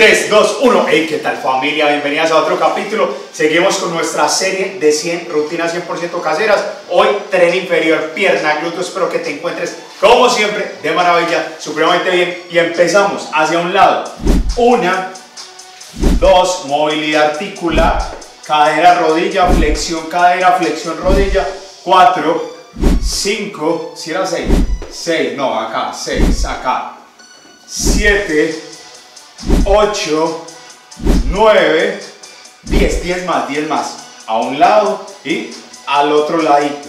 3, 2, 1. Hey, ¿qué tal familia? Bienvenidas a otro capítulo. Seguimos con nuestra serie de 100 rutinas 100% caseras. Hoy tren inferior, pierna, glúteo. Espero que te encuentres como siempre de maravilla, supremamente bien. Y empezamos hacia un lado. Una, dos, movilidad articular, cadera, rodilla, flexión, cadera, flexión, rodilla. 4, 5, si era 6, 6, no, acá, 6, acá. 7, 8, 9, 10, 10 más, 10 más. A un lado y al otro ladito.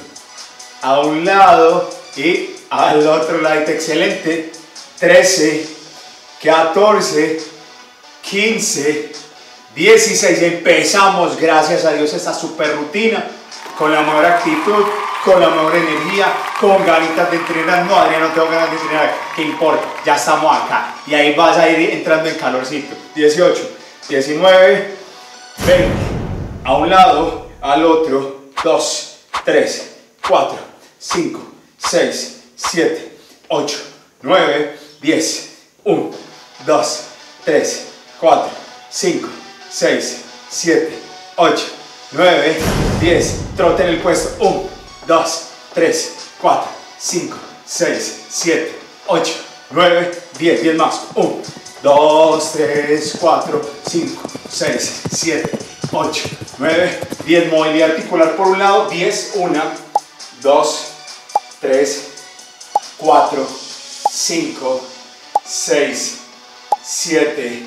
A un lado y al otro ladito. Excelente. 13, 14, 15, 16. Empezamos, gracias a Dios, esta super rutina con la mejor actitud, con la mejor energía, con ganitas de entrenar. No, Adrián, no tengo ganas de entrenar. ¿Qué importa? Ya estamos acá. Y ahí vas a ir entrando en calorcito. 18, 19, 20. A un lado, al otro. 2, 3, 4, 5, 6, 7, 8, 9, 10. 1, 2, 3, 4, 5, 6, 7, 8, 9, 10. Trote en el puesto. 1, 2, 3, 4, 5, 6, 7, 8, 9, 10. 10 más. 1, 2, 3, 4, 5, 6, 7, 8, 9, 10. Movilidad articular por un lado. 10. 1, 2, 3, 4, 5, 6, 7,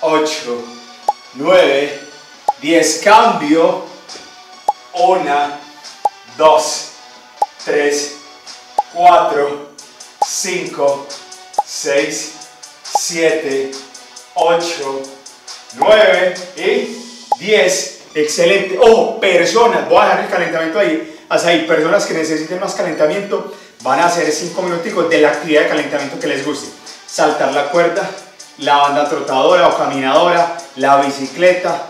8, 9, 10. Cambio. 1, 2, 3, 4, 5, 6, 7, 8, 9 y 10. Excelente. Ojo, personas, voy a dejar el calentamiento ahí. Hasta ahí, personas que necesiten más calentamiento van a hacer 5 minuticos de la actividad de calentamiento que les guste. Saltar la cuerda, la banda trotadora o caminadora, la bicicleta,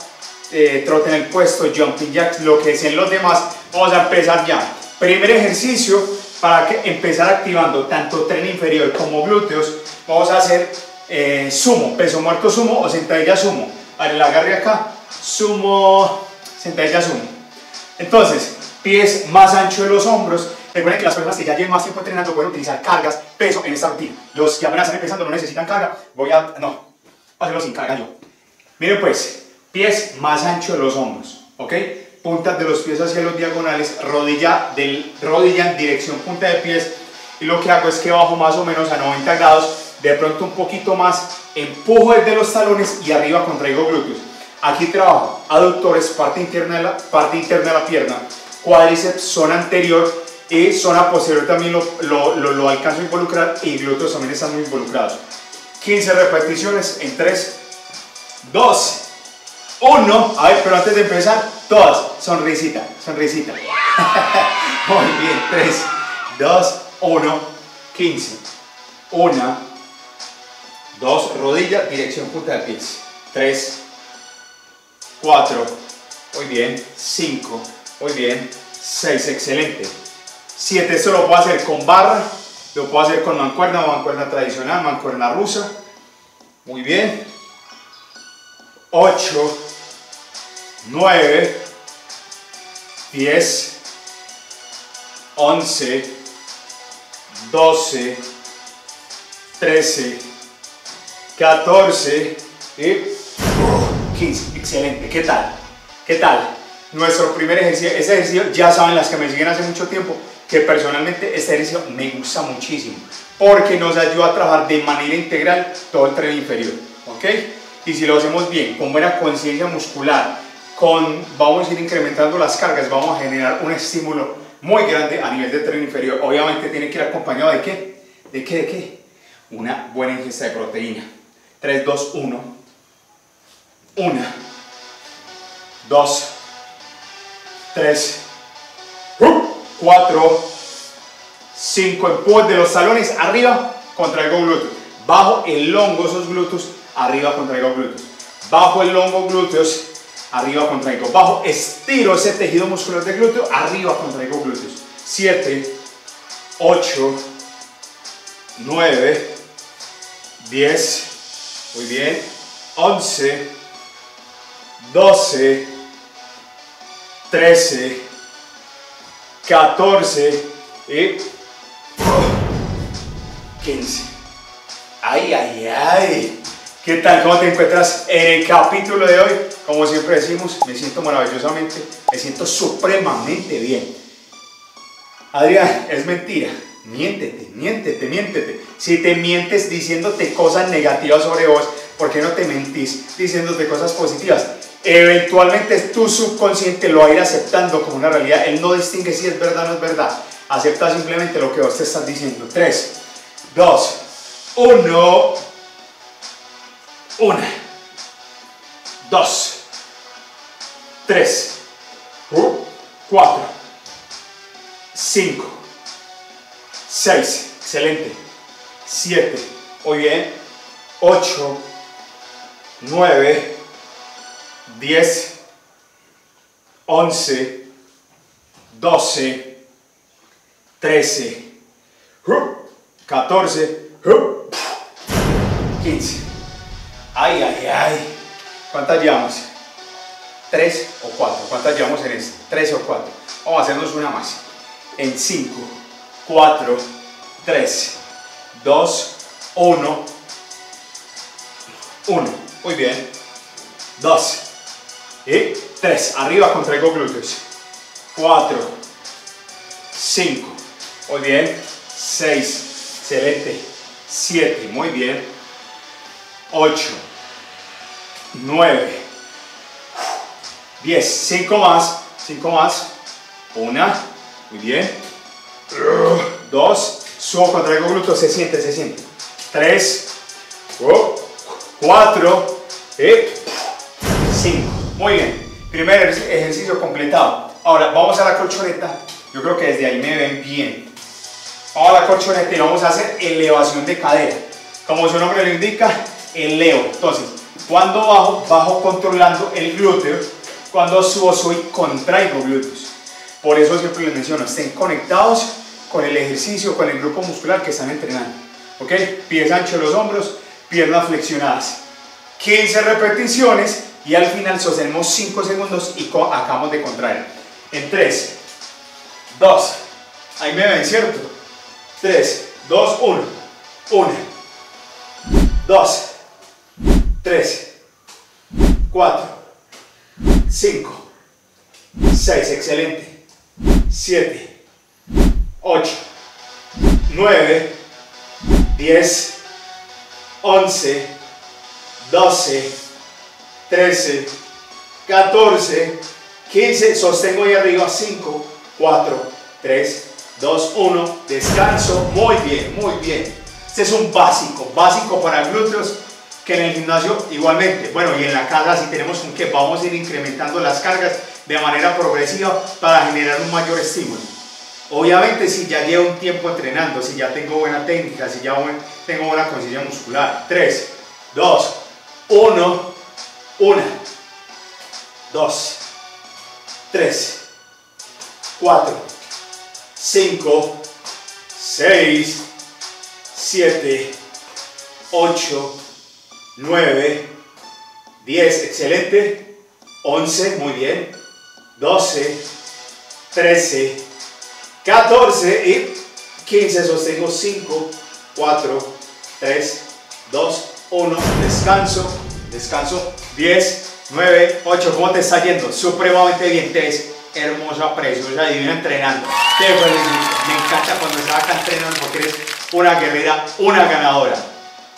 eh, trote en el puesto, jumping jacks, lo que sean los demás. Vamos a empezar ya. Primer ejercicio para que empezar activando tanto tren inferior como glúteos. Vamos a hacer eh, sumo, peso muerto sumo o sentadilla sumo. A ver, el agarre acá, sumo, sentadilla sumo. Entonces, pies más ancho de los hombros. Recuerden que las personas que ya llevan más tiempo entrenando pueden utilizar cargas, peso en esta rutina. Los que apenas están empezando no necesitan carga. Voy a, no, hacerlo sin carga yo. Miren pues, pies más ancho de los hombros, ¿ok? Puntas de los pies hacia los diagonales, rodilla, del, rodilla en dirección punta de pies. Y lo que hago es que bajo más o menos a 90 grados, de pronto un poquito más, empujo desde los talones y arriba contraigo glúteos. Aquí trabajo aductores, parte interna de la, parte interna de la pierna, cuádriceps, zona anterior y zona posterior también lo, lo, lo, lo alcanzo a involucrar y glúteos también están muy involucrados. 15 repeticiones en 3, 2, 1. A ver, pero antes de empezar, todas, sonrisita, sonrisita. muy bien, 3, 2, 1, 15. 1, 2, rodilla, dirección punta de pies. 3, 4, muy bien, 5, muy bien, 6, excelente. 7, esto lo puedo hacer con barra, lo puedo hacer con mancuerna mancuerna tradicional, mancuerna rusa. Muy bien. 8, 9, 10, 11, 12, 13, 14 y 15. Excelente. ¿Qué tal? ¿Qué tal? Nuestro primer ejercicio, ese ejercicio ya saben las que me siguen hace mucho tiempo que personalmente este ejercicio me gusta muchísimo porque nos ayuda a trabajar de manera integral todo el tren inferior, ¿ok? Y si lo hacemos bien, con buena conciencia muscular, con, vamos a ir incrementando las cargas, vamos a generar un estímulo muy grande a nivel de tren inferior. Obviamente tiene que ir acompañado de qué? ¿De qué? ¿De qué? Una buena ingesta de proteína. 3, 2, 1. 1, 2, 3, 4, 5, empuje de los talones arriba, contraigo glúteos. Bajo el longo esos glúteos, arriba contraigo glúteos. Bajo el longo glúteos, arriba contraigo. Bajo estiro ese tejido muscular de glúteo, arriba contraigo glúteos. 7, 8, 9, 10, muy bien, 11, 12, 13, 14 y 15. Ay, ay, ay. ¿Qué tal? ¿Cómo te encuentras en el capítulo de hoy? Como siempre decimos, me siento maravillosamente, me siento supremamente bien. Adrián, es mentira. Miéntete, miéntete, miéntete. Si te mientes diciéndote cosas negativas sobre vos, ¿por qué no te mentís diciéndote cosas positivas? Eventualmente tu subconsciente lo va a ir aceptando como una realidad. Él no distingue si es verdad o no es verdad. Acepta simplemente lo que vos te estás diciendo. 3, 2, 1. 1, 2, 3, 4, 5, 6, excelente, 7, muy bien, 8, 9, 10, 11, 12, 13, 14, 15. Ay, ay, ay. ¿Cuántas llevamos? ¿Tres o cuatro? ¿Cuántas llevamos en este? ¿Tres o cuatro? Vamos a hacernos una más. En cinco, cuatro, tres, dos, uno, uno. Muy bien. Dos. Y tres. Arriba contraigo glúteos. Cuatro. Cinco. Muy bien. Seis. Excelente. Siete. Muy bien. 8, 9, 10, 5 más, 5 más, 1, muy bien, 2, subo, contraigo glúteo, se siente, se siente, 3, 4, y 5, muy bien, primer ejercicio completado, ahora vamos a la colchoneta, yo creo que desde ahí me ven bien, vamos a la colchoneta y vamos a hacer elevación de cadera, como su nombre lo indica, eleo. Entonces, cuando bajo, bajo controlando el glúteo, cuando subo, soy contraigo glúteos. Por eso siempre les menciono, estén conectados con el ejercicio, con el grupo muscular que están entrenando. ¿Ok? Pies anchos los hombros, piernas flexionadas. 15 repeticiones y al final sostenemos 5 segundos y acabamos de contraer. En 3, 2, ahí me ven, ¿cierto? 3, 2, 1, 1, 2, 3, 4, 5, 6, excelente, 7, 8, 9, 10, 11, 12, 13, 14, 15, sostengo ahí arriba, 5, 4, 3, 2, 1, descanso, muy bien, muy bien. Este es un básico, básico para glúteos que en el gimnasio igualmente. Bueno, y en la casa si tenemos un que vamos a ir incrementando las cargas de manera progresiva para generar un mayor estímulo. Obviamente si ya llevo un tiempo entrenando, si ya tengo buena técnica, si ya tengo buena conciencia muscular. 3, 2, 1, 1, 2, 3, 4, 5, 6, 7, 8, 9, 10, excelente, 11, muy bien, 12, 13, 14 y 15, sostengo 5, 4, 3, 2, 1, descanso, descanso, 10, 9, 8, ¿cómo te está yendo? Supremamente bien, te hermosa, preciosa, divina entrenando. Te felicito, me encanta cuando estás acá entrenando porque eres una guerrera, una ganadora.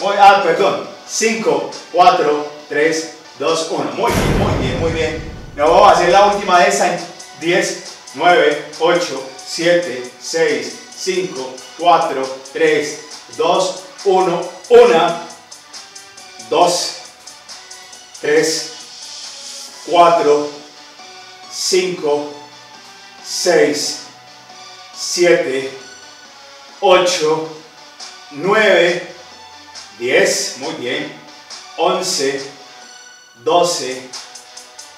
ah, perdón. 5, 4, 3, 2, 1. Muy bien, muy bien, muy bien. Nos vamos a hacer la última de esa en 10, 9, 8, 7, 6, 5, 4, 3, 2, 1. 1, 2, 3, 4, 5, 6, 7, 8, 9, 10, muy bien, 11, 12,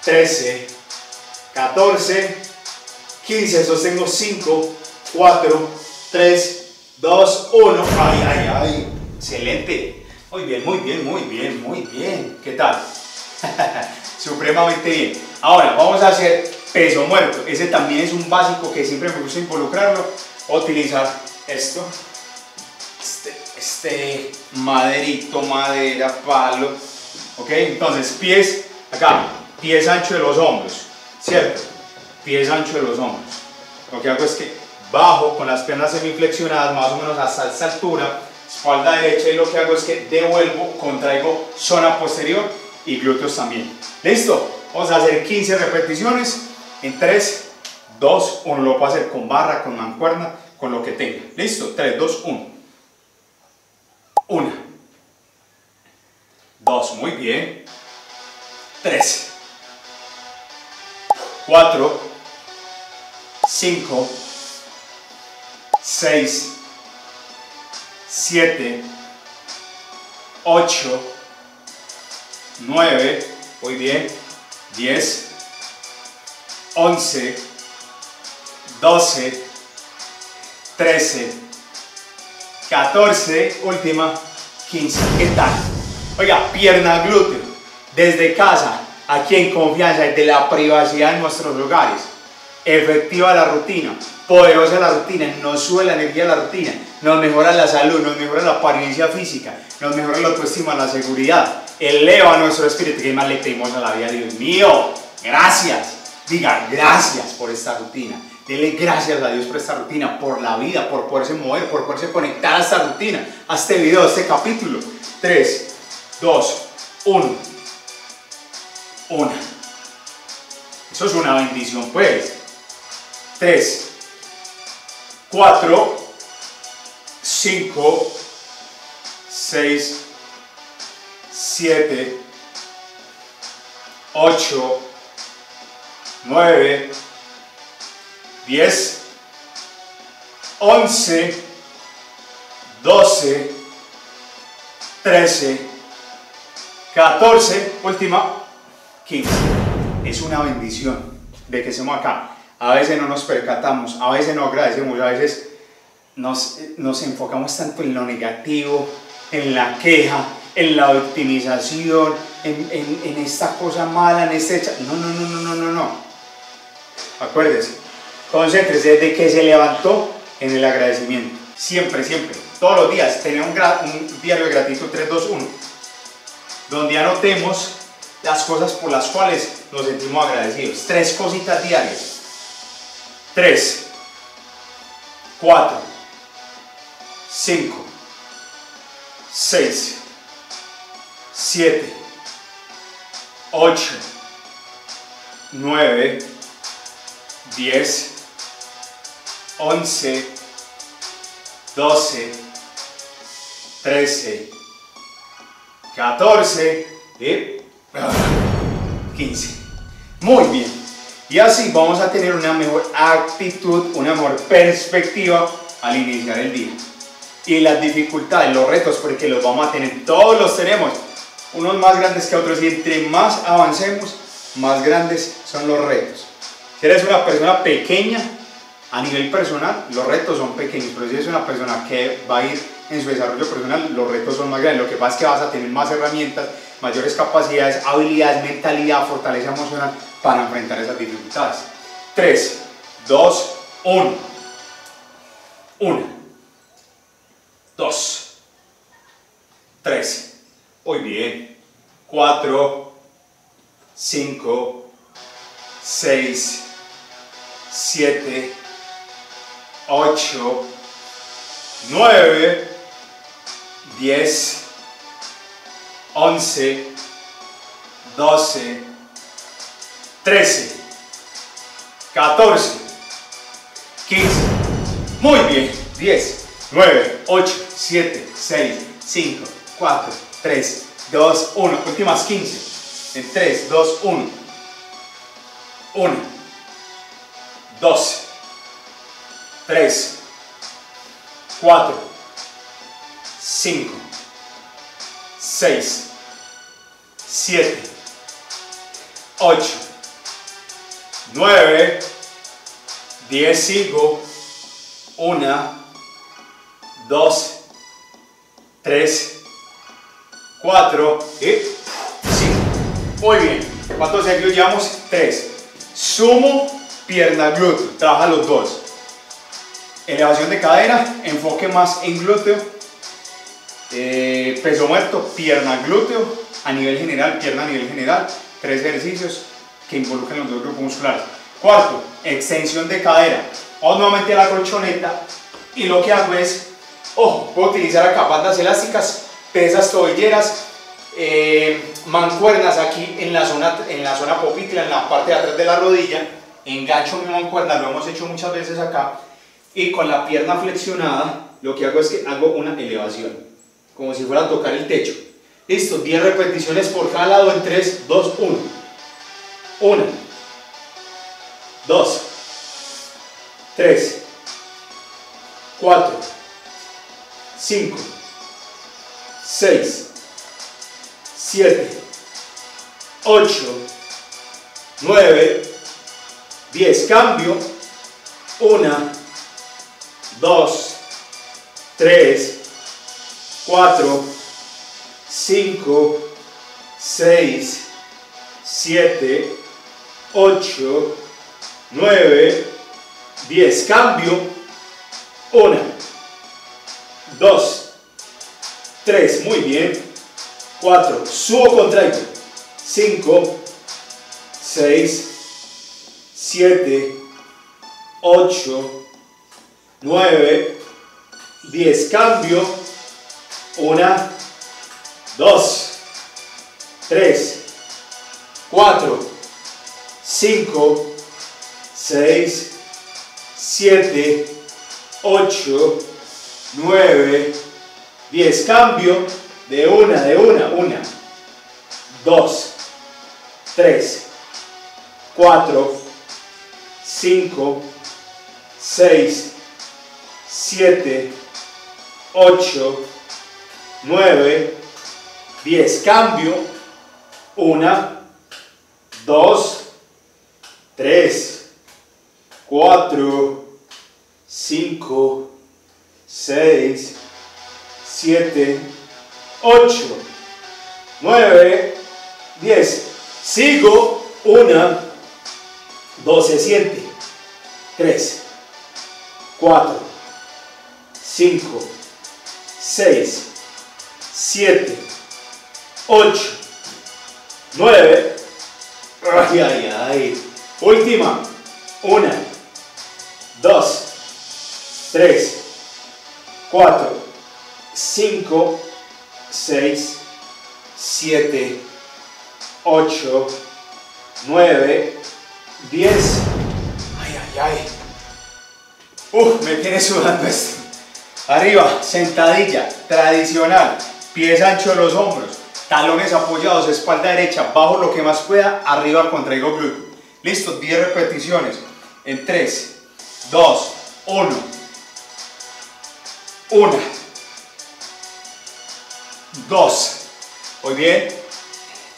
13, 14, 15, sostengo 5, 4, 3, 2, 1, ay, ay, ay, excelente, muy bien, muy bien, muy bien, muy bien, ¿qué tal? Supremamente bien. Ahora vamos a hacer peso muerto. Ese también es un básico que siempre me gusta involucrarlo. Utilizar esto. Este, este maderito, madera, palo. ¿Ok? Entonces, pies acá. Pies ancho de los hombros. ¿Cierto? Pies ancho de los hombros. Lo que hago es que bajo con las piernas semiflexionadas más o menos hasta esta altura. Espalda derecha y lo que hago es que devuelvo, contraigo zona posterior y glúteos también. ¿Listo? Vamos a hacer 15 repeticiones en 3, 2, 1. Lo puedo hacer con barra, con mancuerna, con lo que tenga. ¿Listo? 3, 2, 1. 1. 2. Muy bien. 3. 4. 5. 6. 7. 8. 9. Muy bien. 10, 11, 12, 13, 14, última, 15. ¿Qué tal? Oiga, pierna glúteo, desde casa, aquí en confianza, desde la privacidad de nuestros hogares. Efectiva la rutina, poderosa la rutina, nos sube la energía de la rutina, nos mejora la salud, nos mejora la apariencia física, nos mejora la autoestima, la seguridad, eleva nuestro espíritu. que más le pedimos a la vida? Dios mío, gracias. Diga gracias por esta rutina. Dele gracias a Dios por esta rutina, por la vida, por poderse mover, por poderse conectar a esta rutina, a este video, a este capítulo. 3, 2, 1. 1. Eso es una bendición, pues. 3, 4, 5, 6, 7, 8, 9, 10, 11, 12, 13, 14, última, 15. Es una bendición de que estemos acá. A veces no nos percatamos, a veces no agradecemos, a veces nos, nos enfocamos tanto en lo negativo, en la queja, en la optimización, en, en, en esta cosa mala, en este... No, no, no, no, no, no, no. Acuérdese, concéntrese desde que se levantó en el agradecimiento. Siempre, siempre, todos los días, tener un, un diario de gratitud 321, donde anotemos las cosas por las cuales nos sentimos agradecidos. Tres cositas diarias. Tres, cuatro, cinco, seis, 7, 8, 9, 10, 11, 12, 13, 14 y 15. Muy bien. Y así vamos a tener una mejor actitud, una mejor perspectiva al iniciar el día. Y las dificultades, los retos, porque los vamos a tener, todos los tenemos unos más grandes que otros y entre más avancemos, más grandes son los retos. Si eres una persona pequeña, a nivel personal, los retos son pequeños, pero si eres una persona que va a ir en su desarrollo personal, los retos son más grandes. Lo que pasa es que vas a tener más herramientas, mayores capacidades, habilidades, mentalidad, fortaleza emocional para enfrentar esas dificultades. 3, 2, 1. 1, 2, 3. Muy bien. 4, 5, 6, 7, 8, 9, 10, 11, 12, 13, 14, 15. Muy bien. 10, 9, 8, 7, 6, 5, 4, 3, 2, 1. Últimas 15. En 3, 2, 1. 1, 2, 3, 4, 5, 6, 7, 8, 9, 10, sigo. 1, 2, 3, 4 y 5. Muy bien. ¿Cuántos ejercicios llevamos? 3. Sumo, pierna, glúteo. Trabaja los dos. Elevación de cadera, enfoque más en glúteo. Eh, peso muerto, pierna, glúteo. A nivel general, pierna a nivel general. Tres ejercicios que involucran los dos grupos musculares. Cuarto, extensión de cadera. Vamos nuevamente la colchoneta y lo que hago es, ojo, puedo utilizar acá bandas elásticas, pesas tobilleras, eh, mancuernas aquí en la zona, en la zona popitla, en la parte de atrás de la rodilla, engancho mi mancuerna, lo hemos hecho muchas veces acá, y con la pierna flexionada, lo que hago es que hago una elevación, como si fuera a tocar el techo. Listo, 10 repeticiones por cada lado en 3, 2, 1. 1, 2, 3, 4, 5, 6, 7, 8, 9, 10. Cambio. 1, 2, 3, 4, 5, 6, 7, 8, 9, 10. Cambio. 1, 2, 3. Muy bien. 4, subo, contraigo, 5, 6, 7, 8, 9, 10, cambio, 1, 2, 3, 4, 5, 6, 7, 8, 9, 10, cambio, de una, de una, una, dos, tres, cuatro, cinco, seis, siete, ocho, nueve, diez. Cambio, una, dos, tres, cuatro, cinco, seis, siete, 8, 9, 10. Sigo, 1, 2, se siente. 3, 4, 5, 6, 7, 8, 9. Ay, ay, ay. Última. 1, 2, 3, 4, 5, 6, 7, 8, 9, 10. Ay, ay, ay. Uf, me tiene sudando esto. Arriba, sentadilla, tradicional. Pies anchos los hombros. Talones apoyados, espalda derecha, bajo lo que más pueda, arriba contraigo glúteo. Listo, 10 repeticiones. En 3, 2, 1. 1. Dos. Muy bien.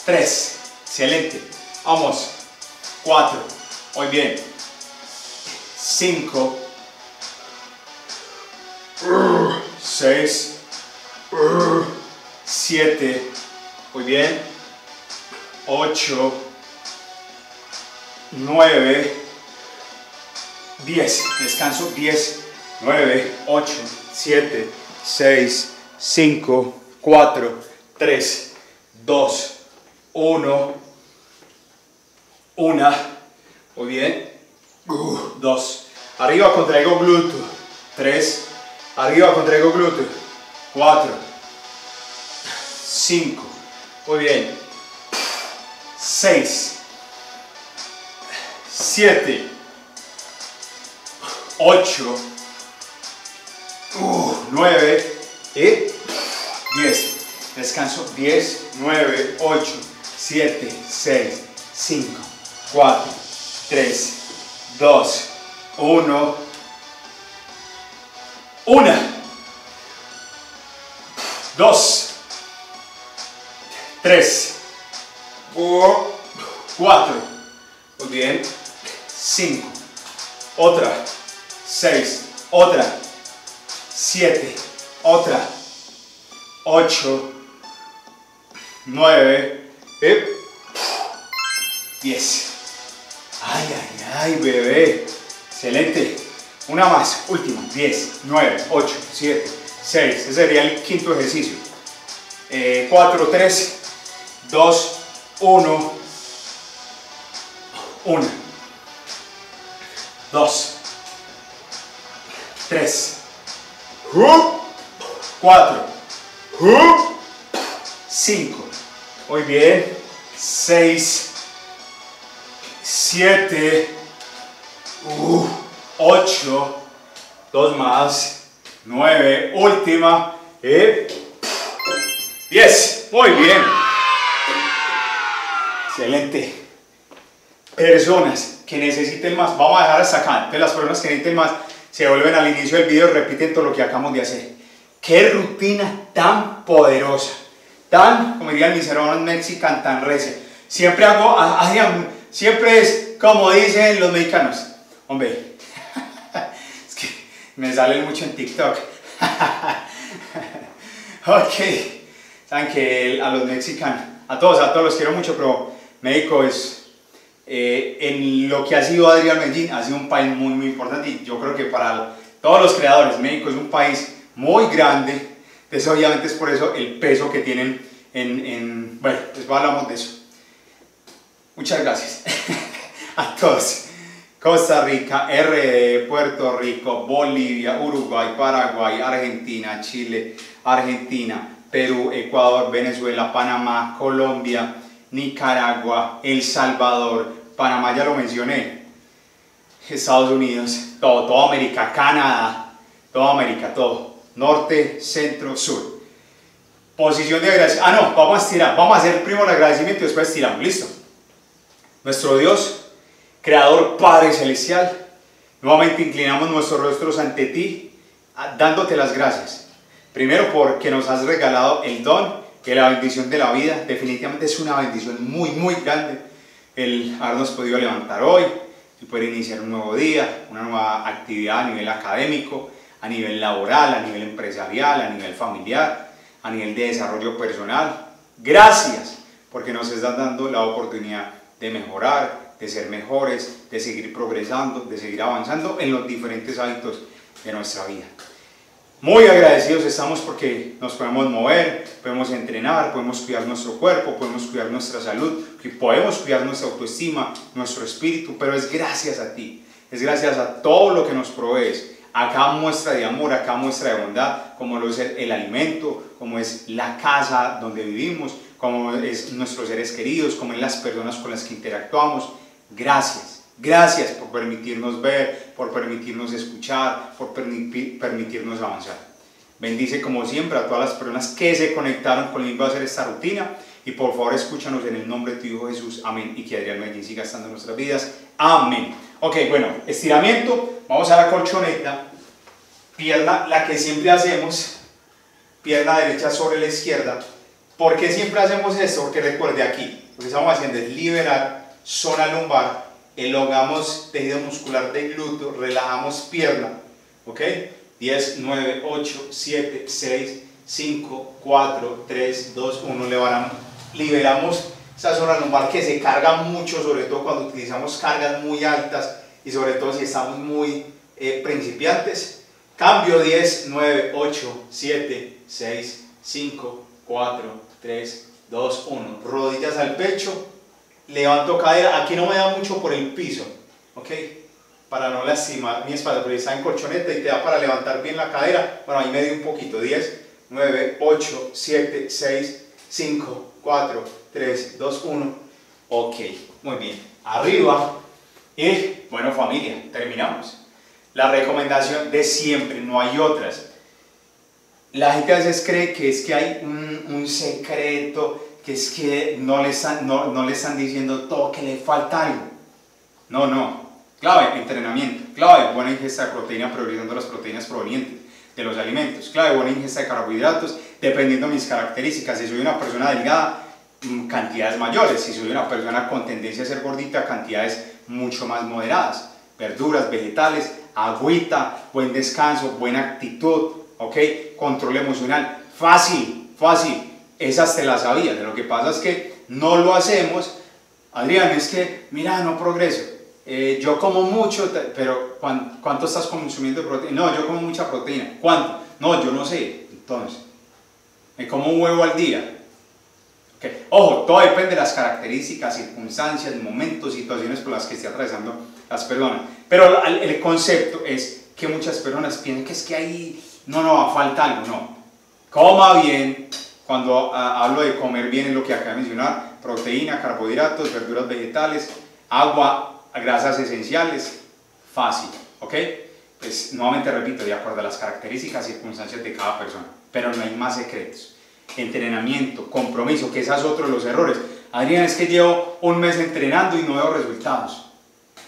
Tres. Excelente. Vamos. Cuatro. Muy bien. Cinco. Seis. Siete. Muy bien. Ocho. Nueve. Diez. Descanso. Diez. Nueve. Ocho. Siete. Seis. Cinco. 4, 3, 2, 1, 1, muy bien, 2, arriba contraigo glúteo, 3, arriba contraigo glúteo, 4, 5, muy bien, 6, 7, 8, 9 y 10. Descanso. 10, 9, 8, 7, 6, 5, 4, 3, 2, 1. Una, dos, tres, cuatro, muy bien, cinco, otra, seis, otra, siete, otra, ocho, nueve, diez. Ay, ay, ay, bebé. Excelente. Una más, última. 10, 9, 8, 7, 6. Ese sería el quinto ejercicio. 4, 3, 2, 1. 1, 2, 3, 4, 5. Muy bien. 6, 7, 8, 2 más, 9, última, y 10. Muy bien. Excelente. Personas que necesiten más, vamos a dejar hasta acá. Entonces las personas que necesiten más se vuelven al inicio del video y repiten todo lo que acabamos de hacer. Qué rutina tan poderosa, tan, como dirían mis hermanos mexicanos, tan recia. Siempre hago, siempre es como dicen los mexicanos. Hombre, me salen mucho en TikTok. ok, saben que a los mexicanos, a todos, a todos los quiero mucho, pero México es, eh, en lo que ha sido Adrián Medellín, ha sido un país muy, muy importante y yo creo que para todos los creadores, México es un país muy grande, entonces obviamente es por eso el peso que tienen en, en bueno, pues hablamos de eso. Muchas gracias a todos. Costa Rica, RD, Puerto Rico, Bolivia, Uruguay, Paraguay, Argentina, Chile, Argentina, Perú, Ecuador, Venezuela, Panamá, Colombia, Nicaragua, El Salvador, Panamá ya lo mencioné, Estados Unidos, todo, toda América, Canadá, toda América, todo, norte, centro, sur. Posición de agradecimiento. Ah, no, vamos a estirar, vamos a hacer primero el agradecimiento y después estiramos, listo. Nuestro Dios, Creador Padre Celestial, nuevamente inclinamos nuestros rostros ante ti, dándote las gracias. Primero porque nos has regalado el don, que la bendición de la vida, definitivamente es una bendición muy, muy grande el habernos podido levantar hoy, el poder iniciar un nuevo día, una nueva actividad a nivel académico, a nivel laboral, a nivel empresarial, a nivel familiar, a nivel de desarrollo personal. Gracias porque nos estás dando la oportunidad de mejorar, de ser mejores, de seguir progresando, de seguir avanzando en los diferentes hábitos de nuestra vida. Muy agradecidos estamos porque nos podemos mover, podemos entrenar, podemos cuidar nuestro cuerpo, podemos cuidar nuestra salud, podemos cuidar nuestra autoestima, nuestro espíritu, pero es gracias a ti, es gracias a todo lo que nos provees, a cada muestra de amor, a cada muestra de bondad, como lo es el alimento, como es la casa donde vivimos, como es nuestros seres queridos, como es las personas con las que interactuamos, Gracias, gracias por permitirnos ver, por permitirnos escuchar, por permitirnos avanzar. Bendice como siempre a todas las personas que se conectaron conmigo a hacer esta rutina y por favor escúchanos en el nombre de tu Hijo Jesús. Amén. Y que Adrián Medellín siga estando en nuestras vidas. Amén. Ok, bueno, estiramiento. Vamos a la colchoneta. Pierna, la que siempre hacemos. Pierna derecha sobre la izquierda. ¿Por qué siempre hacemos esto? Porque recuerde aquí. Lo que estamos haciendo es liberar zona lumbar, elongamos tejido muscular de glúteo, relajamos pierna, ¿ok? 10, 9, 8, 7, 6, 5, 4, 3, 2, 1, liberamos, liberamos esa zona lumbar que se carga mucho, sobre todo cuando utilizamos cargas muy altas y sobre todo si estamos muy eh, principiantes. Cambio 10, 9, 8, 7, 6, 5, 4, 3, 2, 1. Rodillas al pecho, levanto cadera, aquí no me da mucho por el piso, ¿ok? Para no lastimar mi espalda, pero está en colchoneta y te da para levantar bien la cadera, bueno, ahí me dio un poquito, 10, 9, 8, 7, 6, 5, 4, 3, 2, 1, ok, muy bien, arriba, y bueno familia, terminamos. La recomendación de siempre, no hay otras. La gente a veces cree que es que hay un, un secreto, que es que no le están, no, no están diciendo todo, que le falta algo. No, no. Clave, entrenamiento. Clave, buena ingesta de proteína, priorizando las proteínas provenientes de los alimentos. Clave, buena ingesta de carbohidratos, dependiendo de mis características. Si soy una persona delgada, mm, cantidades mayores. Si soy una persona con tendencia a ser gordita, cantidades mucho más moderadas. Verduras, vegetales, agüita, buen descanso, buena actitud, ¿ok? Control emocional. Fácil, fácil. Esas te las sabías. Lo que pasa es que no lo hacemos. Adrián, es que, mira, no progreso. Eh, yo como mucho, pero ¿cuánto estás consumiendo de proteína? No, yo como mucha proteína. ¿Cuánto? No, yo no sé. Entonces, me como un huevo al día. Okay. Ojo, todo depende de las características, circunstancias, momentos, situaciones por las que esté atravesando las personas. Pero el concepto es que muchas personas piensan que es que ahí no, no, falta algo, no. Coma bien, cuando ah, hablo de comer bien es lo que acabo de mencionar, proteína, carbohidratos, verduras vegetales, agua, grasas esenciales, fácil, ¿ok? Pues nuevamente repito, de acuerdo a las características y circunstancias de cada persona, pero no hay más secretos entrenamiento, compromiso, que esas otros los errores. Adrián, es que llevo un mes entrenando y no veo resultados.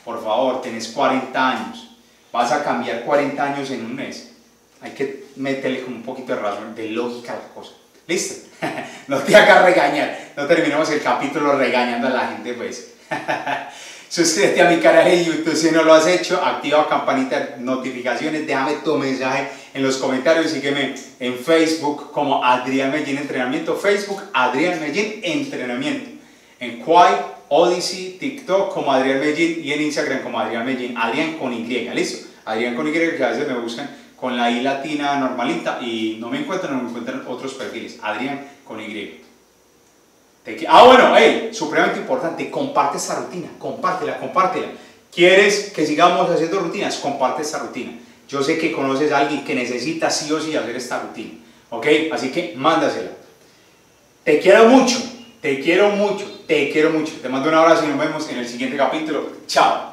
Por favor, tenés 40 años. Vas a cambiar 40 años en un mes. Hay que meterle como un poquito de razón, de lógica a la cosa. ¿Listo? no te hagas regañar. No terminemos el capítulo regañando a la gente, pues. Suscríbete a mi canal de YouTube si no lo has hecho. Activa campanita de notificaciones. Déjame tu mensaje en los comentarios. Sígueme en Facebook como Adrián Medellín Entrenamiento. Facebook Adrián Medellín Entrenamiento. En Quai, Odyssey, TikTok como Adrián Medellín y en Instagram como Adrián Medellín. Adrián con Y. ¿Listo? Adrián con Y que a veces me buscan con la I latina normalita y no me encuentran, no me encuentran otros perfiles. Adrián con Y. Ah, bueno, hey, supremamente importante, comparte esta rutina, compártela, compártela. ¿Quieres que sigamos haciendo rutinas? Comparte esta rutina. Yo sé que conoces a alguien que necesita sí o sí hacer esta rutina, ¿ok? Así que mándasela. Te quiero mucho, te quiero mucho, te quiero mucho. Te mando un abrazo y nos vemos en el siguiente capítulo. Chao.